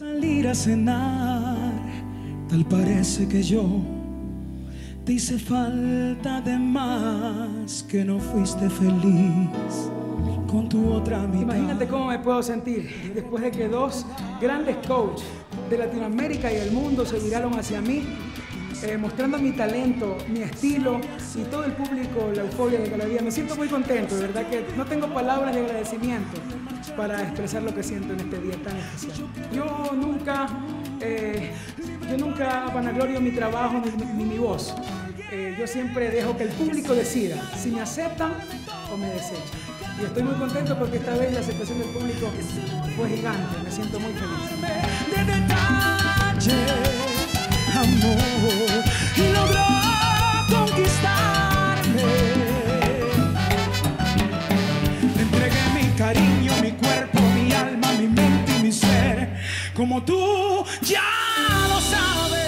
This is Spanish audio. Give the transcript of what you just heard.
Salir a cenar, tal parece que yo te hice falta de más, que no fuiste feliz con tu otra mitad. Imagínate cómo me puedo sentir después de que dos grandes coaches de Latinoamérica y el mundo se viraron hacia mí, eh, mostrando mi talento, mi estilo y todo el público, la euforia de cada día. Me siento muy contento, de verdad que no tengo palabras de agradecimiento para expresar lo que siento en este día tan especial. Yo nunca, eh, yo nunca vanaglorio mi trabajo ni, mi voz. Eh, yo siempre dejo que el público decida si me aceptan o me desechan. Y estoy muy contento porque esta vez la aceptación del público fue gigante. Me siento muy feliz. cariño, mi cuerpo, mi alma, mi mente y mi ser. Como tú ya lo sabes.